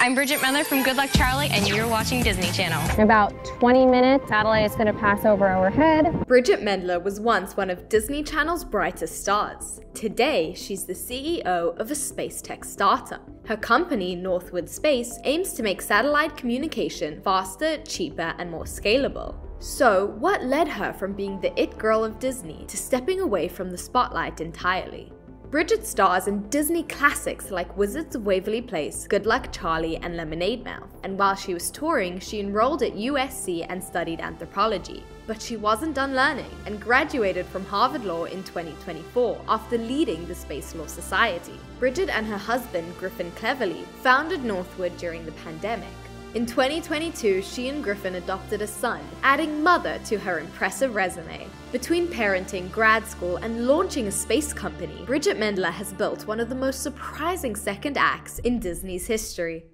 I'm Bridgit Mendler from Good Luck Charlie, and you're watching Disney Channel. In about 20 minutes, satellite is going to pass over our head. Bridgit Mendler was once one of Disney Channel's brightest stars. Today, she's the CEO of a space tech startup. Her company, Northwood Space, aims to make satellite communication faster, cheaper, and more scalable. So, what led her from being the it girl of Disney to stepping away from the spotlight entirely? Bridgit stars in Disney classics like Wizards of Waverly Place, Good Luck Charlie, and Lemonade Mouth. And while she was touring, she enrolled at USC and studied anthropology. But she wasn't done learning and graduated from Harvard Law in 2024 after leading the Space Law Society. Bridgit and her husband, Griffin Cleverly, founded Northwood during the pandemic. In 2022, she and Griffin adopted a son, adding mother to her impressive resume. Between parenting, grad school, and launching a space company, Bridgit Mendler has built one of the most surprising second acts in Disney's history.